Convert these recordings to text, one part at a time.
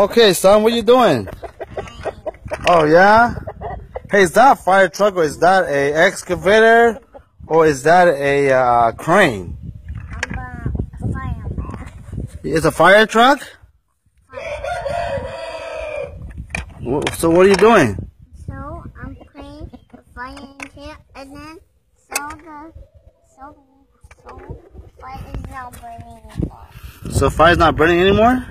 Okay, son, what you doing? Oh, yeah? Hey, is that a fire truck or is that a excavator or is that a uh, crane? I'm a fireman. It's a fire truck? So what are you doing? So I'm playing the fire engine and then so the so so fire is not burning anymore. So fire's not burning anymore?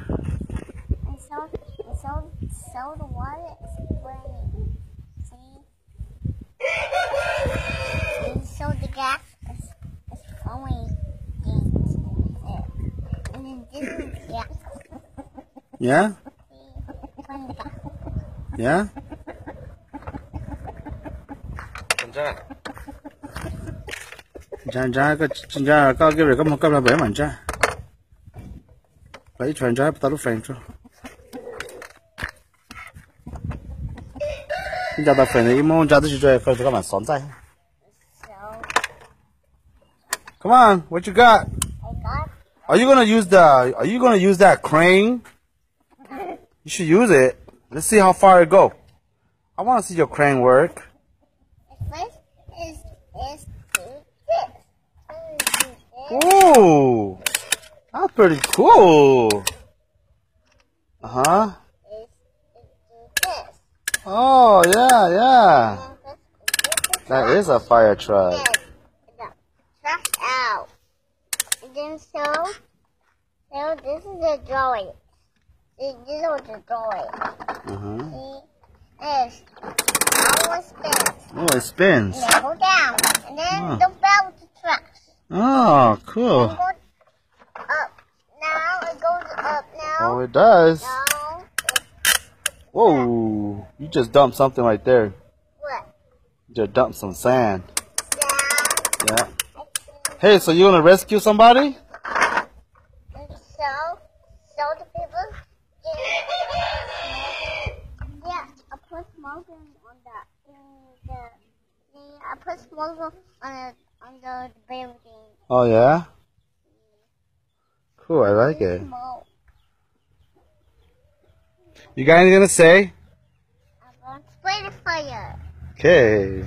Yeah? Yeah? chăn chăn cái chăn chăn cái cái rồi cái một cái là bảy mảnh chăn bảy chăn chăn tao lúc phèn cho chăn ta phèn thì mong chăn tôi chỉ chơi phèn cái mảnh sòn tay Come on, what you got? I got. Are you gonna use the? Are you gonna use that crane? You should use it. Let's see how far it go. I want to see your crane work. Ooh, that's pretty cool. Uh huh. Oh yeah, yeah. That is a fire truck. trash out. And then so so this is the drawing. See, this is the drawing. Uh huh. See this. Now it spins. Oh, it spins. And then go down. And then Huh. the bell to trash. Oh, And cool. go up. Now it goes up now. Oh, it does. Now Whoa, you just dumped something right there. what? You just dumped some sand. Down. Yeah. Hey, so you gonna rescue somebody? And so, so the people yeah, I put smoke on in the, the, I put smoke on the, on the building. Oh yeah. Cool, I like it. Smoke. You got anything to say? I'm going to spray the fire. Okay.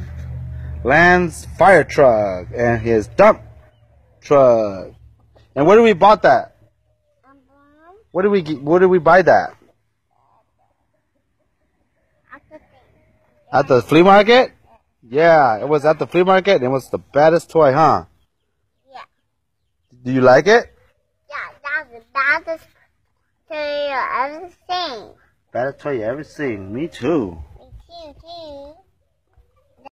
Land's fire truck and his dump truck. And where do we bought that? I'm did we get, where did we buy that? at the thing. At the flea market? Yeah, it was at the flea market. It was the baddest toy, huh? Yeah. Do you like it? Yeah, that's the baddest toy I've ever seen. Baddest toy you ever seen. Me too. Me too, too.